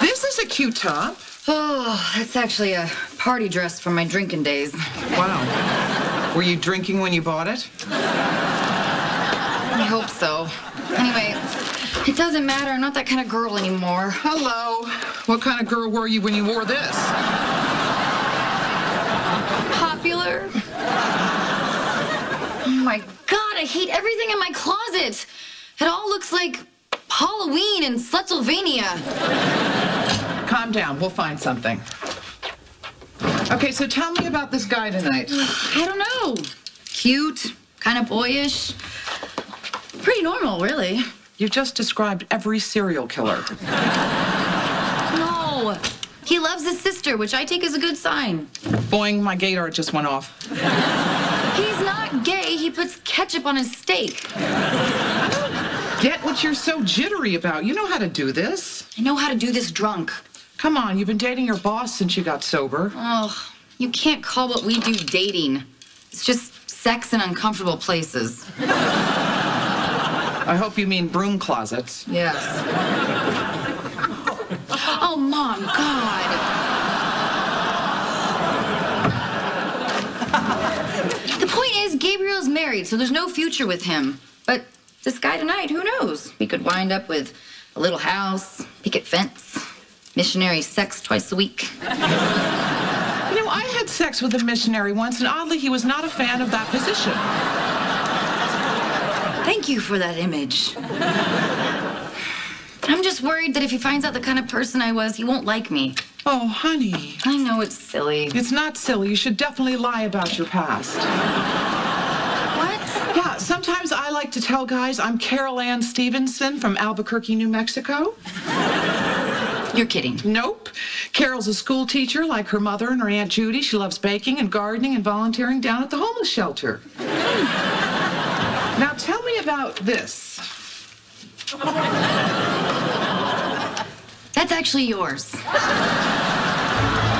This is a cute top. Oh, that's actually a party dress from my drinking days. Wow. Were you drinking when you bought it? I hope so. Anyway, it doesn't matter. I'm not that kind of girl anymore. Hello. What kind of girl were you when you wore this? Popular. Oh my god, I hate everything in my closet. It all looks like Halloween in Slutsylvania. Down. We'll find something. Okay, so tell me about this guy tonight. I don't know. Cute, kind of boyish. Pretty normal, really. You just described every serial killer. No. He loves his sister, which I take as a good sign. Boing, my gaydar just went off. He's not gay. He puts ketchup on his steak. Get what you're so jittery about. You know how to do this. I know how to do this drunk. Come on, you've been dating your boss since you got sober. Oh, you can't call what we do dating. It's just sex in uncomfortable places. I hope you mean broom closets. Yes. Oh, Mom, God. The point is, Gabriel's married, so there's no future with him. But this guy tonight, who knows? We could wind up with a little house, picket fence, missionary sex twice a week. You know, I had sex with a missionary once, and oddly, he was not a fan of that position. Thank you for that image. I'm just worried that if he finds out the kind of person I was, he won't like me. Oh, honey. I know it's silly. It's not silly. You should definitely lie about your past. What? Yeah, sometimes I like to tell guys I'm Carol Ann Stevenson from Albuquerque, New Mexico. You're kidding. Nope. Carol's a school teacher like her mother and her Aunt Judy. She loves baking and gardening and volunteering down at the homeless shelter. now tell me about this. That's actually yours.